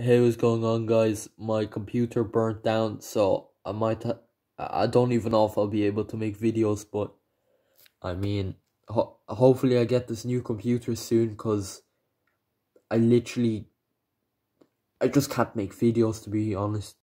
Hey, what's going on, guys? My computer burnt down, so I might. Ha- I don't even know if I'll be able to make videos, but I mean, ho- hopefully, I get this new computer soon because I literally. I just can't make videos, to be honest.